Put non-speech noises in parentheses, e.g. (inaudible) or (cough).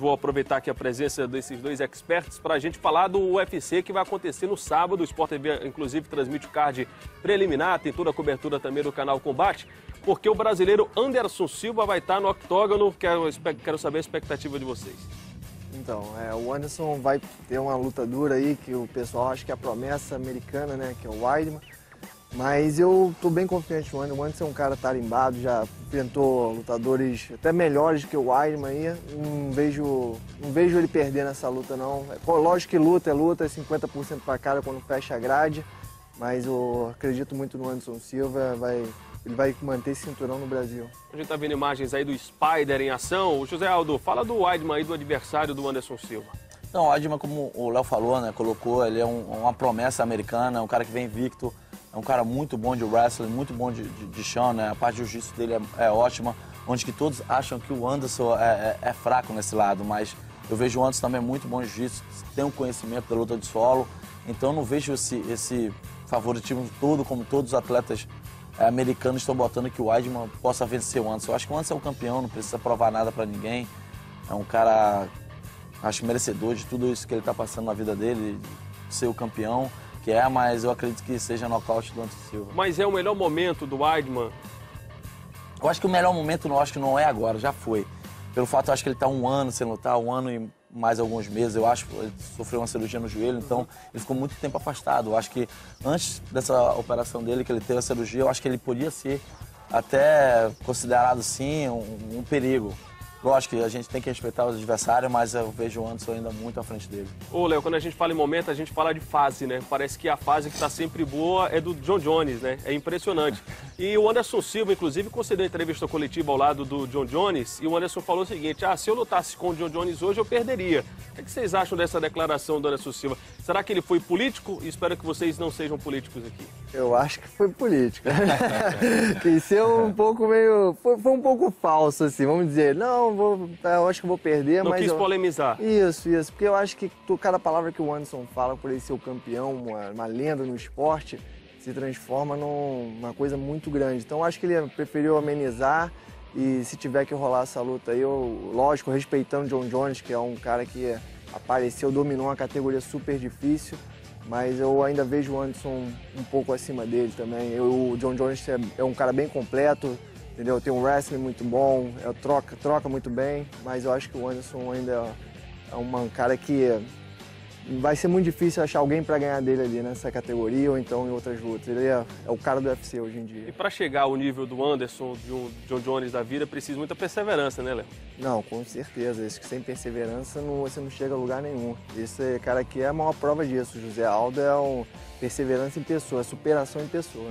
Vou aproveitar aqui a presença desses dois experts para a gente falar do UFC que vai acontecer no sábado. O Sport TV, inclusive, transmite o card preliminar, tem toda a cobertura também do canal Combate, porque o brasileiro Anderson Silva vai estar no octógono. Quero, quero saber a expectativa de vocês. Então, é, o Anderson vai ter uma luta dura aí, que o pessoal acha que é a promessa americana, né, que é o Weidman. Mas eu tô bem confiante no Anderson. O Anderson é um cara tarimbado, já enfrentou lutadores até melhores que o Weidman aí. Não vejo, não vejo ele perder nessa luta, não. É, lógico que luta é luta, é 50% para cara quando fecha a grade. Mas eu acredito muito no Anderson Silva, vai, ele vai manter esse cinturão no Brasil. A gente tá vendo imagens aí do Spider em ação. O José Aldo, fala do Weidman aí, do adversário do Anderson Silva. Não, o Weidman, como o Léo falou, né, colocou, ele é um, uma promessa americana, um cara que vem invicto é um cara muito bom de wrestling, muito bom de, de, de chão, né? A parte de jiu-jitsu dele é, é, ótima, onde que todos acham que o Anderson é, é, é, fraco nesse lado, mas eu vejo o Anderson também muito bom de jiu-jitsu, tem um conhecimento da luta de solo, então não vejo esse, esse favoritismo todo, como todos os atletas é, americanos estão botando que o Weidman possa vencer o Anderson. Eu acho que o Anderson é um campeão, não precisa provar nada para ninguém, é um cara, acho merecedor de tudo isso que ele está passando na vida dele, ser o campeão que é, mas eu acredito que seja nocaute do Anderson Silva. Mas é o melhor momento do Weidman? Eu acho que o melhor momento não acho que não é agora, já foi. Pelo fato, eu acho que ele está um ano sem lutar, um ano e mais alguns meses. Eu acho que ele sofreu uma cirurgia no joelho, então ele ficou muito tempo afastado. Eu acho que antes dessa operação dele, que ele teve a cirurgia, eu acho que ele podia ser até considerado, sim, um, um perigo. Lógico que a gente tem que respeitar os adversários, mas eu vejo o Anderson ainda muito à frente dele. Ô, Léo, quando a gente fala em momento, a gente fala de fase, né? Parece que a fase que está sempre boa é do John Jones, né? É impressionante. E o Anderson Silva, inclusive, concedeu entrevista coletiva ao lado do John Jones e o Anderson falou o seguinte: ah, se eu lutasse com o John Jones hoje, eu perderia. O que, é vocês acham dessa declaração do Anderson Silva? Será que ele foi político? Espero que vocês não sejam políticos aqui. Eu acho que foi político. (laughs) que ser um pouco meio. Foi, foi, um pouco falso, assim, vamos dizer. Não, vou, eu acho que vou perder, não mas. Não quis eu... polemizar. Isso, isso. Porque eu acho que cada palavra que o Anderson fala por ele ser o campeão, uma, uma lenda no esporte, se transforma numa coisa muito grande. Então eu acho que ele preferiu amenizar. E se tiver que rolar essa luta aí, eu, lógico, respeitando John Jones, que é um cara que apareceu, dominou uma categoria super difícil, mas eu ainda vejo o Anderson um pouco acima dele também. Eu, o John Jones é, é, um cara bem completo, entendeu? Tem um wrestling muito bom, é, troca, troca muito bem, mas eu acho que o Anderson ainda é um cara que vai ser muito difícil achar alguém para ganhar dele ali nessa categoria ou então em outras lutas. Ele é, é o cara do UFC hoje em dia. E para chegar ao nível do Anderson, de um John Jones da vida, precisa muita perseverança, né, Léo? Não, com certeza. Isso que sem perseverança não, você não chega a lugar nenhum. Esse cara aqui é a maior prova disso. José Aldo é um perseverança em pessoa, é superação em pessoa.